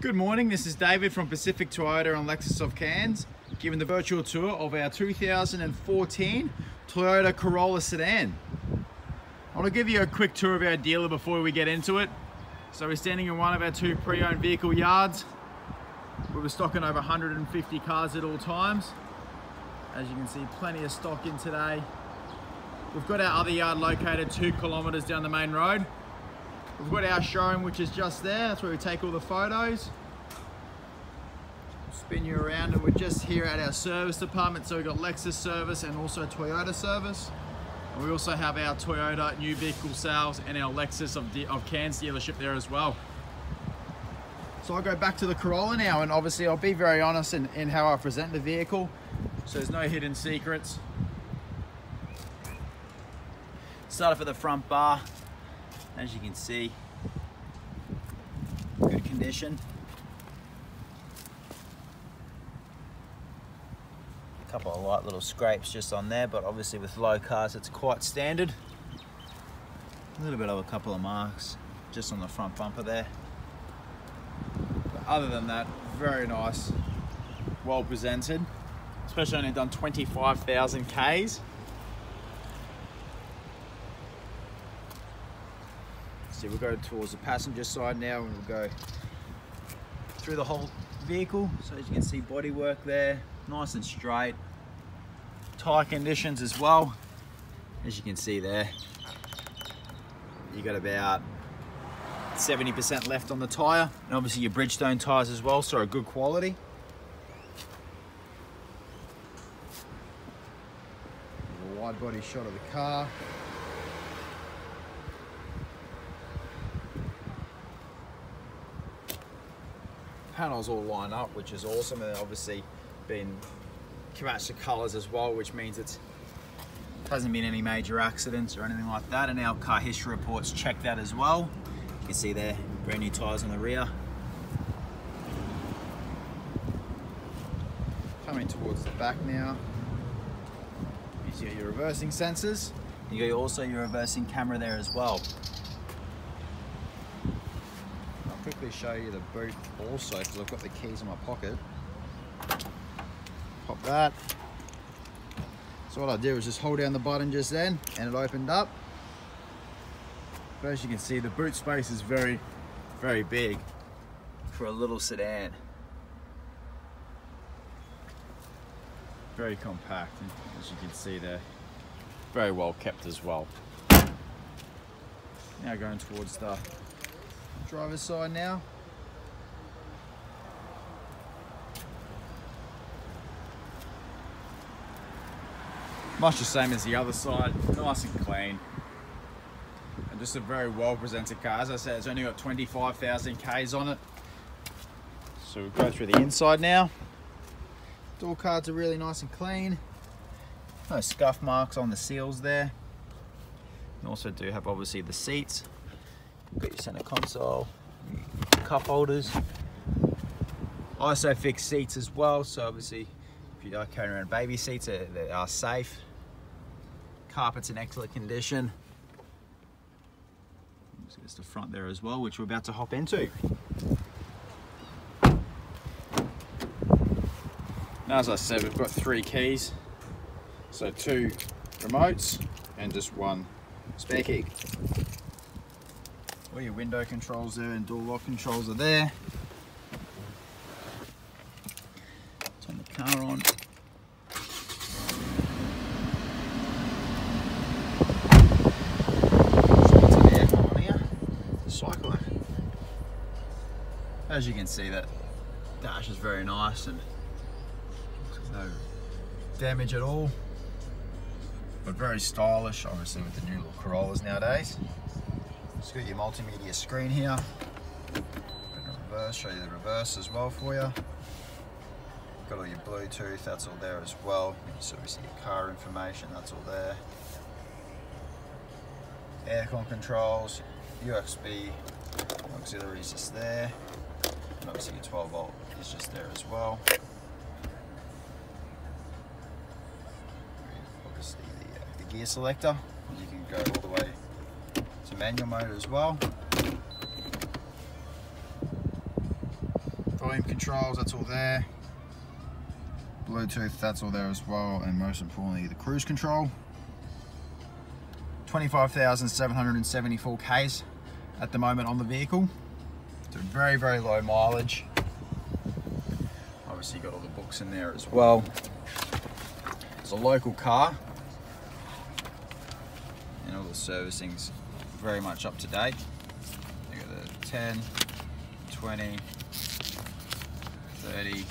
Good morning, this is David from Pacific Toyota and Lexus of Cairns, giving the virtual tour of our 2014 Toyota Corolla sedan. I want to give you a quick tour of our dealer before we get into it. So we're standing in one of our two pre-owned vehicle yards. We were stocking over 150 cars at all times. As you can see, plenty of stock in today. We've got our other yard located two kilometers down the main road. We've got our showroom, which is just there. That's where we take all the photos. Spin you around and we're just here at our service department. So we've got Lexus service and also Toyota service. And we also have our Toyota new vehicle sales and our Lexus of, of Cairns dealership there as well. So I'll go back to the Corolla now and obviously I'll be very honest in, in how I present the vehicle. So there's no hidden secrets. Start off at the front bar. As you can see, good condition. A couple of light little scrapes just on there, but obviously with low cars it's quite standard. A little bit of a couple of marks just on the front bumper there. But other than that, very nice, well presented. Especially only done 25,000 Ks. So we'll go towards the passenger side now and we'll go through the whole vehicle. So as you can see bodywork there, nice and straight. Tire conditions as well. As you can see there, you got about 70% left on the tire. And obviously your Bridgestone tires as well, so a good quality. A wide body shot of the car. Panels all line up, which is awesome, and obviously been matched the colours as well, which means it hasn't been any major accidents or anything like that. And our car history reports check that as well. You can see there, brand new tyres on the rear. Coming towards the back now. You got your reversing sensors. You got also your reversing camera there as well. Quickly show you the boot also because I've got the keys in my pocket. Pop that. So what I did was just hold down the button just then and it opened up. But as you can see the boot space is very, very big for a little sedan. Very compact as you can see there. Very well kept as well. Now going towards the driver's side now. Much the same as the other side, nice and clean. And just a very well presented car. As I said, it's only got 25,000 Ks on it. So we'll go through the inside now. Door cards are really nice and clean. No scuff marks on the seals there. You also do have obviously the seats Got your center console, cup holders. ISOFIX seats as well, so obviously if you are carrying around baby seats, they are safe. Carpet's in excellent condition. There's the front there as well, which we're about to hop into. Now, as I said, we've got three keys. So two remotes and just one spare key. All your window controls there and door lock controls are there. Turn the car on. As you can see that dash is very nice and no damage at all but very stylish obviously with the new little Corollas nowadays it's got your multimedia screen here. reverse, show you the reverse as well for you. Got all your Bluetooth, that's all there as well. Sort of see your car information, that's all there. Aircon controls, USB auxiliary is just there. And obviously your 12 volt is just there as well. Obviously the, uh, the gear selector, you can go all the way manual mode as well. volume controls, that's all there. Bluetooth, that's all there as well, and most importantly, the cruise control. 25,774 Ks at the moment on the vehicle. So very, very low mileage. Obviously got all the books in there as well. It's a local car. And all the servicing's very much up to date. You got the 10, 20, 30,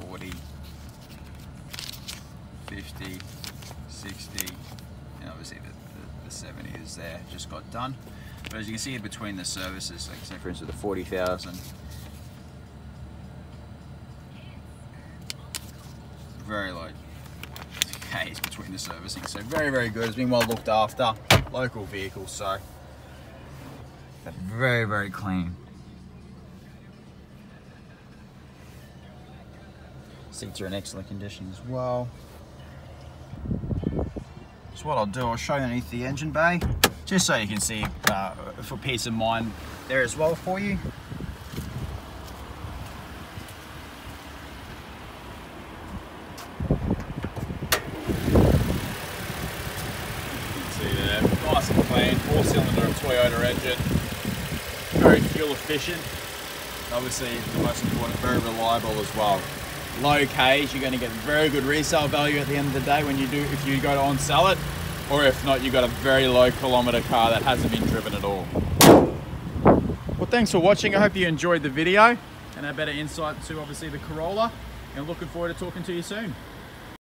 40, 50, 60, and obviously the, the, the 70 is there, just got done. But as you can see between the services, like say for instance the 40,000, very low Ks between the servicing. So very, very good. It's been well looked after. Local vehicle, so very, very clean. Seats are in excellent condition as well. So what I'll do, I'll show you underneath the engine bay, just so you can see uh, for peace of mind there as well for you. See there, nice and clean, four cylinder Toyota engine, very fuel efficient, obviously the most important, very reliable as well. Low Ks, you're going to get very good resale value at the end of the day when you do, if you go to on sell it, or if not, you've got a very low kilometer car that hasn't been driven at all. Well, thanks for watching. I hope you enjoyed the video and a better insight to obviously the Corolla and looking forward to talking to you soon.